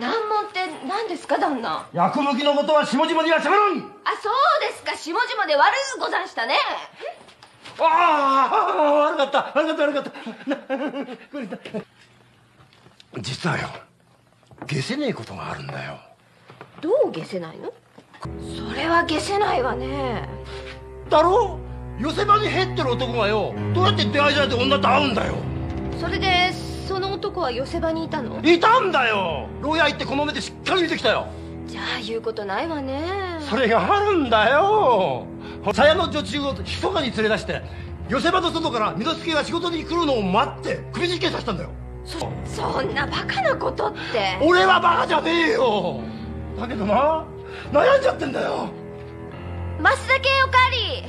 難問って何ですか旦那？役向きのことは下々にはしゃべろん！あそうですか。下々で悪うござんしたね。ああ悪かった。悪かった悪かった。実はよ消せねえことがあるんだよ。どう消せないの？それは消せないわね。だろ？寄せ場に減ってる男がよどうやって出会いじゃない女と会うんだよ。それでその男は寄せ場にいたの？いたんだよ！牢屋行ってこの目でしっかり見てきたよ！じゃあ言うことないわね。それがあるんだよ！鞘の女中を密かに連れ出して寄せ場の外から水助が仕事に来るのを待って首実験させたんだよ！そそんなバカなことって。俺はバカじゃねえよ！だけどな悩んじゃってんだよ！増田家おかわりはい